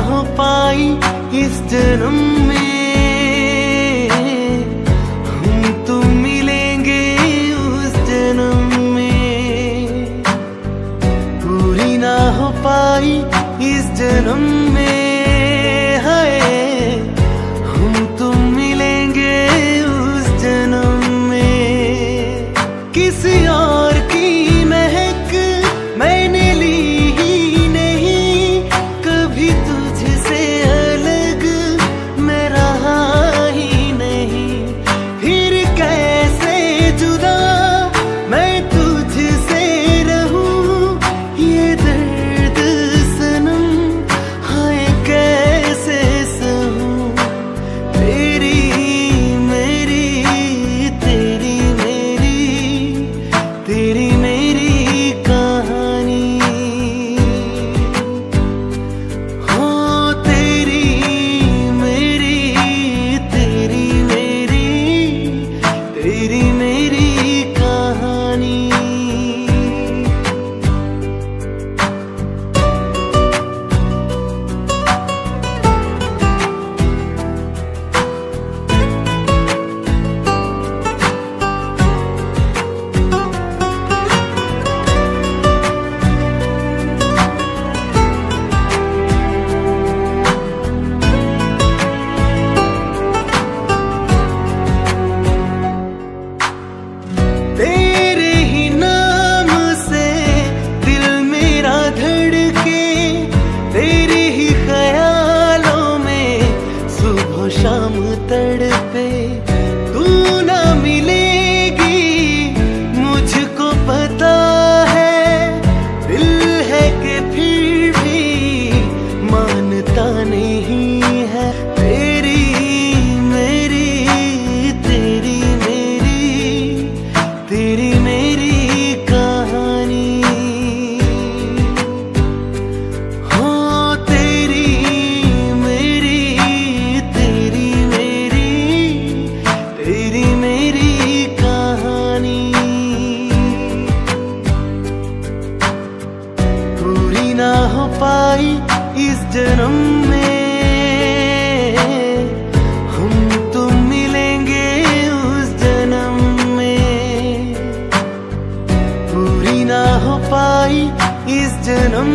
हो पाई इस जन्म में। तड़ पाई इस जन्म में। हम तुम मिलेंगे उस जन्म में। पूरी ना हो पाई इस जन्म